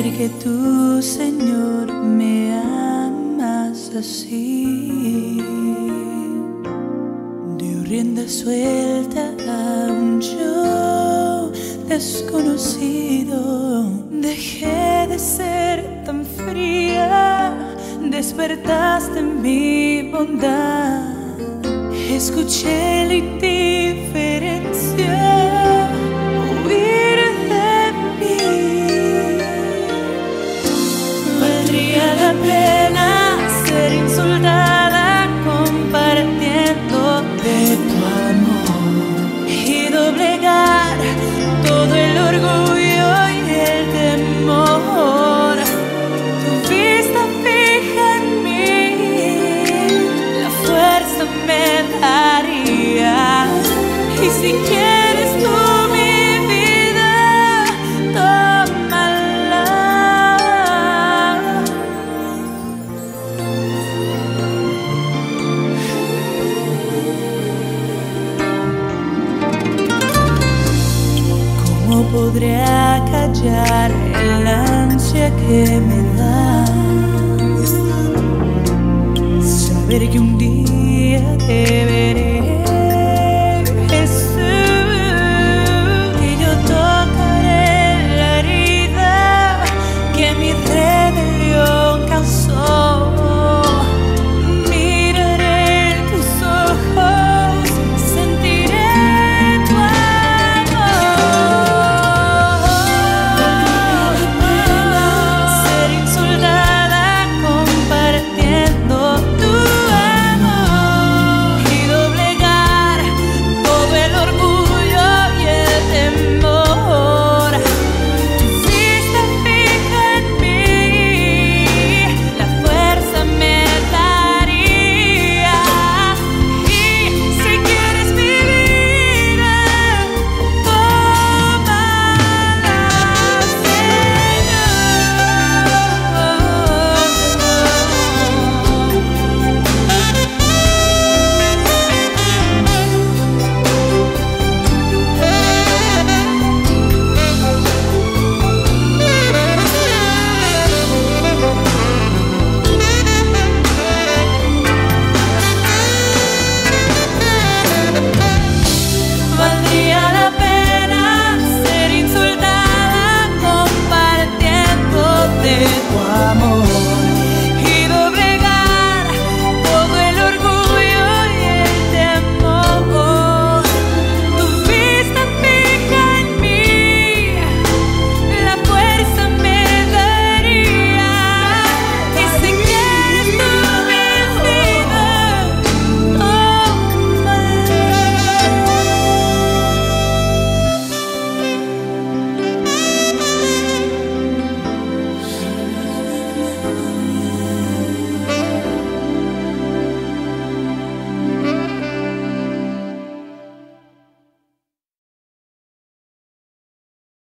Que tú, Señor, me amas así. De rienda suelta a un yo desconocido. Dejé de ser tan fría, despertaste mi bondad. Escuché la Valdría la pena ser insultada podré callar el ansia que me da? Saber que un día te veré